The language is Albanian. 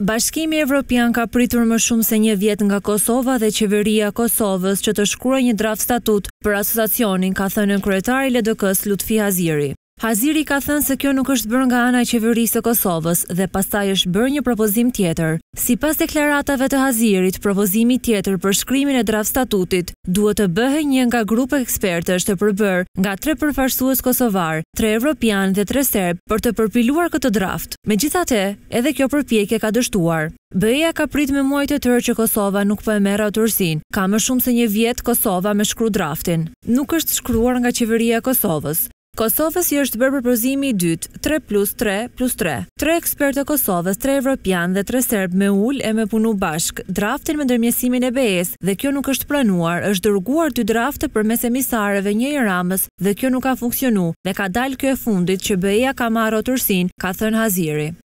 Bashkimi Evropian ka pritur më shumë se një vjet nga Kosova dhe Qeveria e Kosovës që të shkruajë një draft statut për Asociacionin, ka thënë nënkryetari i LDK-së, Lutfi Haziri. Haziri ka thënë se kjo nuk është bërë nga ana e Qeverisë së Kosovës dhe pastaj është bërë një propozim tjetër. Sipas deklaratave të Hazirit, propozimi tjetër për shkrimin e draft statutit duhet të bëhej një nga grup ekspertësh të përbërë nga tre përfaqësues kosovarë, tre evropianë dhe tre serbë për të përpiluar këtë draft. Megjithatë, edhe kjo përpjekje ka dështuar. BE-ja ka prit me muaj të tërë që Kosova nuk po e merr autorësinë. Ka më shumë se një vjet Kosova me shkru draftin. Nuk është shkruar nga Qeveria e Kosovës. Kosovës i është bërë propozimi i dytë, tre plus tre, plus tre. Tre ekspertë të Kosovës, tre evropianë dhe tre serbë me ulë e me punu bashkë, draftin me ndërmjesimin e BE-së, dhe kjo nuk është pranuar, është dërguar dy drafte përmes emisarëve një i Ramës, dhe kjo nuk ka funksionu dhe ka dalë kjo e fundit që BE-ja ka marrë autorsinë, ka thënë Haziri.